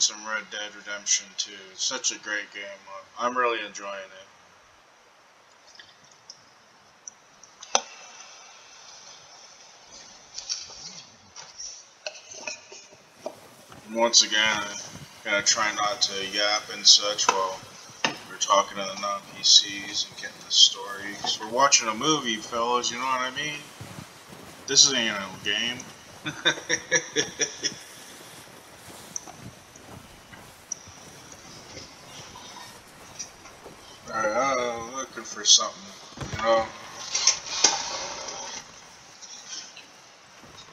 some Red Dead Redemption 2. It's such a great game. I'm really enjoying it. once again, I'm gonna try not to yap and such while we're talking to the non-PCs and getting the story. Because we're watching a movie, fellas, you know what I mean? This ain't a game. Alright, uh, looking for something, you know?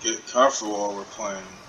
Get comfortable while we're playing.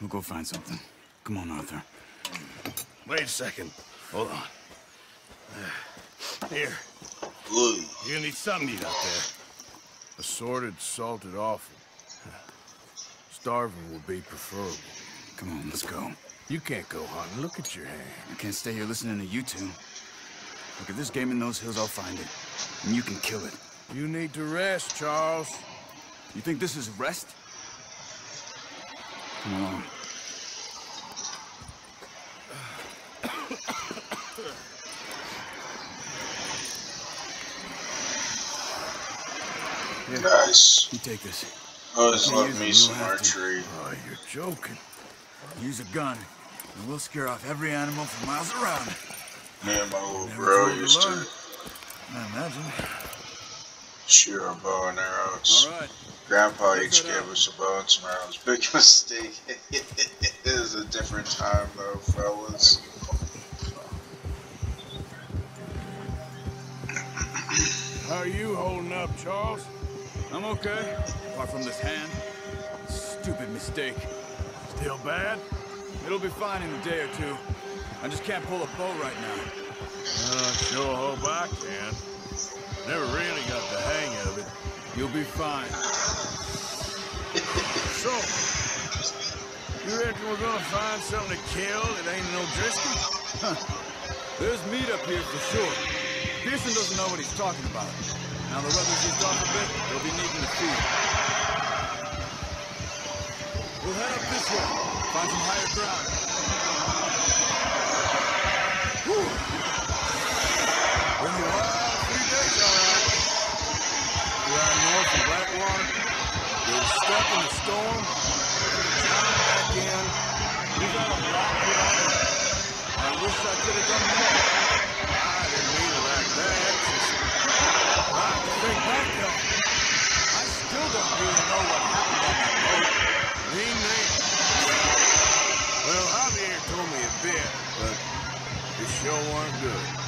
We'll go find something. Come on, Arthur. Wait a second. Hold on. Here. You're gonna need something to eat out there. Assorted, salted offal. Starving will be preferable. Come on, let's go. You can't go hunting. Look at your hand. I can't stay here listening to you two. Look, if this game in those hills, I'll find it. And you can kill it. You need to rest, Charles. You think this is rest? Come along. Nice. You take this. Oh, just love me some archery. Oh, you're joking. Use a gun, and we'll scare off every animal for miles around. Me and my little bro used to, to I imagine. shoot a bow and arrows. All right. Grandpa each gave us a bow and arrows. Big mistake. it is a different time though, fellas. How are you holding up, Charles? I'm okay, apart from this hand. Stupid mistake. Still bad? It'll be fine in a day or two. I just can't pull a bow right now. Uh, sure hope I can. Never really got the hang of it. You'll be fine. so, you reckon we're gonna find something to kill that ain't no Driscoll? There's meat up here for sure. Pearson doesn't know what he's talking about. Now the weather's eased off a bit, they'll be needing to feed. We'll head up this way, find some higher ground. Whew. In the storm. Time back in. We got a lot on it. I wish I could have done more. I didn't mean it like that think back though, I still don't really know what happened on that boat. Me neither. Well, Javier told me a bit, but it sure weren't good.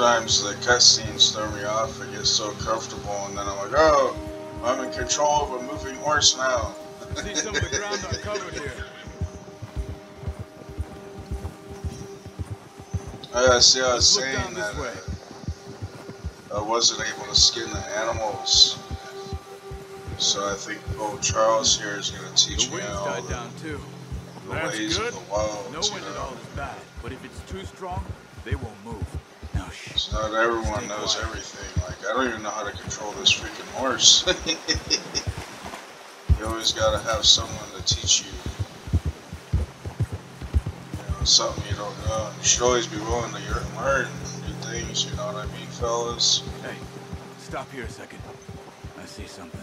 Sometimes the cutscenes throw me off. I get so comfortable, and then I'm like, oh, I'm in control of a moving horse now. See some of the ground uncovered here. Uh, see, I was saying that way. uh, I wasn't able to skin the animals. So I think old Charles here is going to teach The me all died the, down too. the That's ways good. of the wild. No wind at all is bad, but if it's too strong, they won't move. So not everyone knows quiet. everything. Like, I don't even know how to control this freaking horse. you always gotta have someone to teach you. You know, something you don't know. You should always be willing to learn new things, you know what I mean, fellas? Hey, stop here a second. I see something.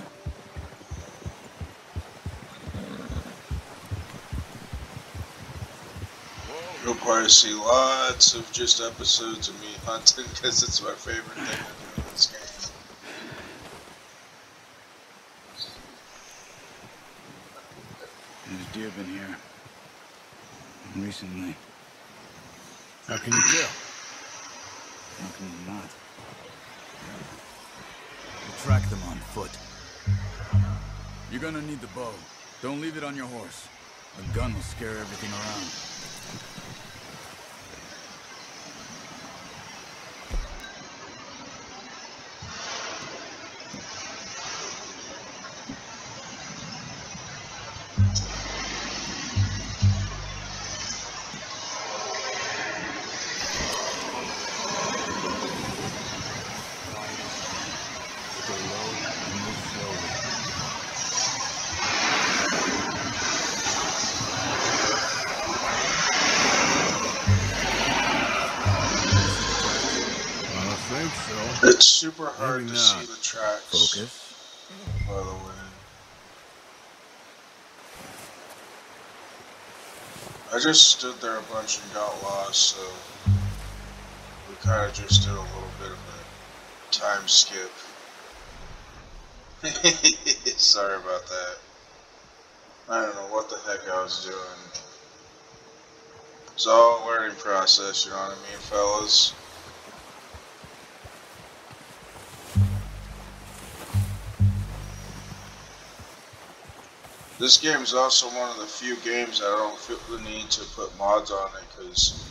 You'll probably see lots of just episodes of me hunting because it's my favorite thing to do in this game. There's deer been here. Recently. How can you tell? How can you not? We'll track them on foot. You're gonna need the bow. Don't leave it on your horse. A gun will scare everything around. Super hard Maybe to not. see the tracks. Focus. By the way. I just stood there a bunch and got lost, so we kind of just did a little bit of a time skip. Sorry about that. I don't know what the heck I was doing. It's all a learning process, you know what I mean, fellas? This game is also one of the few games that I don't feel the need to put mods on it because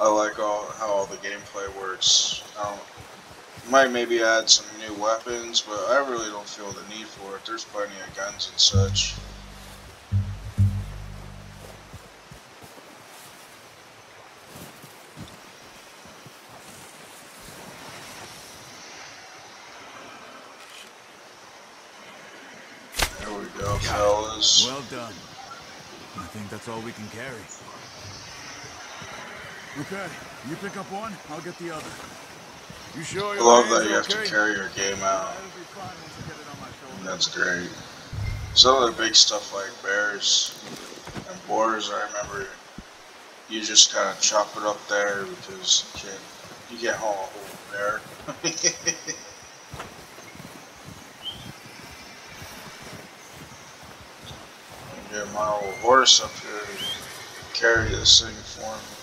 I like all how all the gameplay works. I don't, might maybe add some new weapons, but I really don't feel the need for it. There's plenty of guns and such. Go, fellas. Well done. I think that's all we can carry. Okay, you pick up one, I'll get the other. You sure I love that you have to carry your game out. That'll be fine once I get it on my shoulder. That's great. Some of the big stuff like bears and boars, I remember you just kind of chop it up there because you can't, you can't haul a whole bear. Get my old horse up here to carry this thing for me.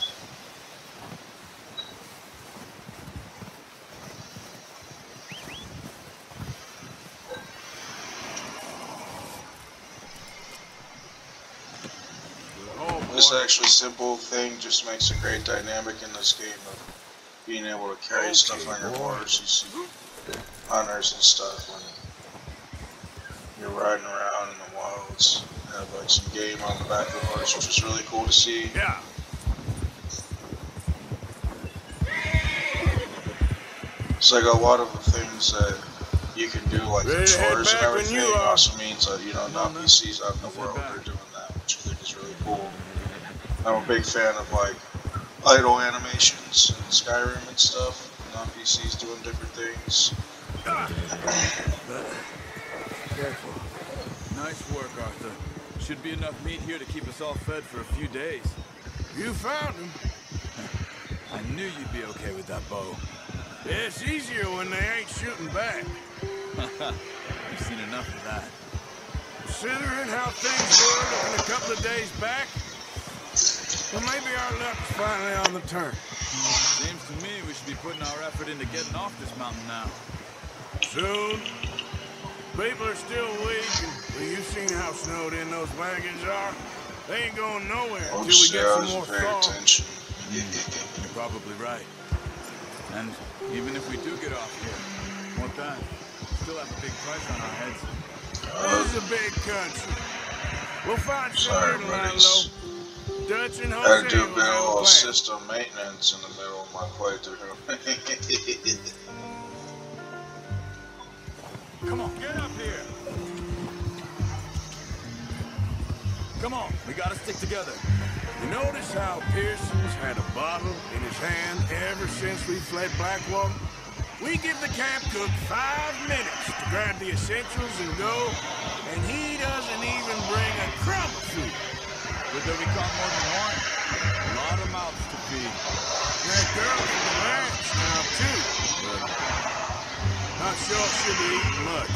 This actually simple thing just makes a great dynamic in this game of being able to carry Okay, stuff on your horse. You see hunters and stuff when you're riding around in the wilds. Have like some game on the back of the horse, which is really cool to see. Yeah. It's like a lot of the things that you can do, like the Ready to chores and everything, you uh, also means that you know Come on, non-PCs out in the Let's world back. are doing that, which I think is really cool. I'm a big fan of like idle animations and Skyrim and stuff. Non PCs doing different things. Careful. Nice work, Arthur. Should be enough meat here to keep us all fed for a few days. You found him. I knew you'd be okay with that bow. Yeah, it's easier when they ain't shooting back. I've seen enough of that. Considering how things were a couple of days back, well, maybe our luck's finally on the turn. Seems to me we should be putting our effort into getting off this mountain now. Soon. People are still weak, and you've seen how snowed in those wagons are. They ain't going nowhere oh, until we get I some more thaw. attention. You're probably right. And even if we do get off here, what then? Still have a big price on our heads. This is a big country. We'll find somewhere to lie low. Dutch and I Jose to do a bit of system maintenance in the middle of my playthrough. Come on, get up here! Come on, we gotta stick together. You notice how Pearson's had a bottle in his hand ever since we fled Blackwater? We give the camp cook five minutes to grab the essentials and go, and he doesn't even bring a crumb of food. Would there be caught more than one? A lot of mouths to feed. That girl from the ranch now, too, not sure she'll be eating much.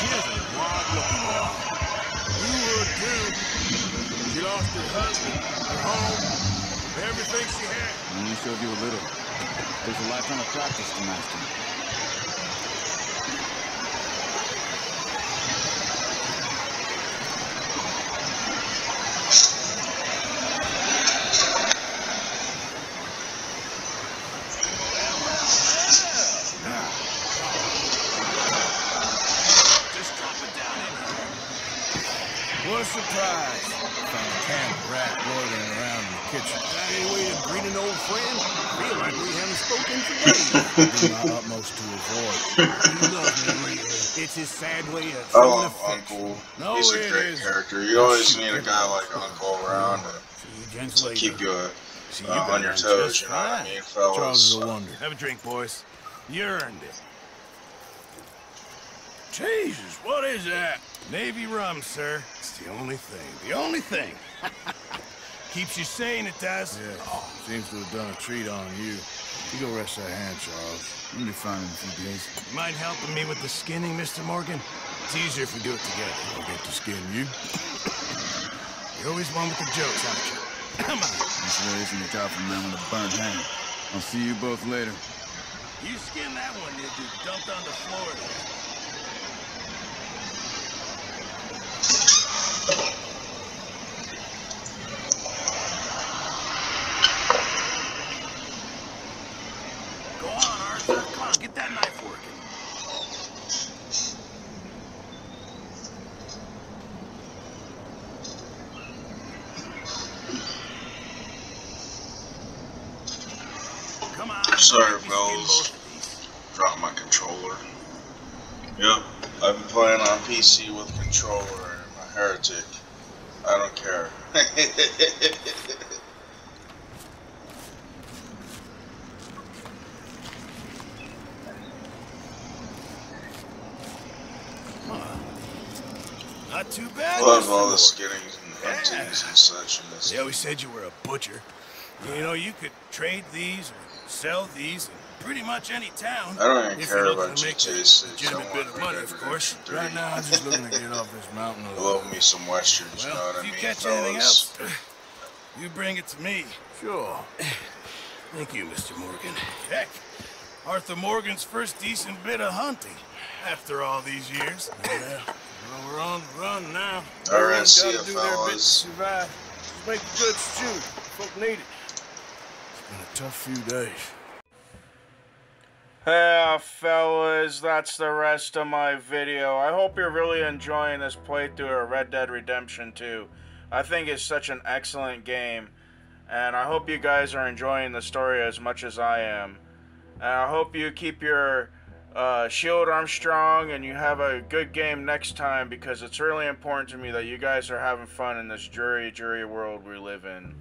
She has a wild-looking eye. You would, too. She lost her husband, her home, everything she had. I only showed you a little. There's a lifetime of practice to master. Just drop it down in here. What a surprise. Found a camp loitering around in the kitchen. That any way to greet an old friend? Feel like we haven't spoken for days. do my utmost to avoid. He loves me, really. It's his sad way of I showing love. Uncle. No, He's a great isn't. character. You always need a guy like Uncle around to, See you to keep you uh, See, uh, on your toes. You know what I fine. mean, Charles is a wonder. Have a drink, boys. You earned it. Jesus, what is that? Navy rum, sir. It's the only thing. The only thing. Keeps you sane, it does. Yeah, seems to have done a treat on you. You go rest that hand, Charles. You'll be fine in a few days. Mind helping me with the skinning, Mr. Morgan? It's easier if we do it together. I'll get to skin you. You're always one with the jokes, aren't you? Come on. This really isn't a job for a man with a burnt hand. I'll see you both later. You skinned that one, did you? Dumped on the floor there. Go on, Arthur. Come on, get that knife working. Come on. Sorry, let me skin fellas. both of these. Drop my controller. Yep, I've been playing on PC with controller and a heretic. I don't care. Not too bad. Love all the skinnings and huntings and such. And. They always said you were a butcher. You know, you could trade these or sell these in pretty much any town. I don't even if care you're looking about to make GTA a 6. I legitimate want bit of money, Red of course. 3. Right now, I'm just looking to get off this mountain I alone. love me some westerns, you know what if you mean, catch anything else, you bring it to me. Sure. Thank you, Mr. Morgan. Heck, Arthur Morgan's first decent bit of hunting after all these years. Yeah. Well, we're on the run now. All right, Everyone's see gotta do their bit to fellas. survive. Just make a good stew. Folk need it. It's been a tough few days. Hey fellas, that's the rest of my video. I hope you're really enjoying this playthrough of Red Dead Redemption 2. I think it's such an excellent game, and I hope you guys are enjoying the story as much as I am. And I hope you keep your uh, shield arm strong and you have a good game next time because it's really important to me that you guys are having fun in this dreary, dreary world we live in.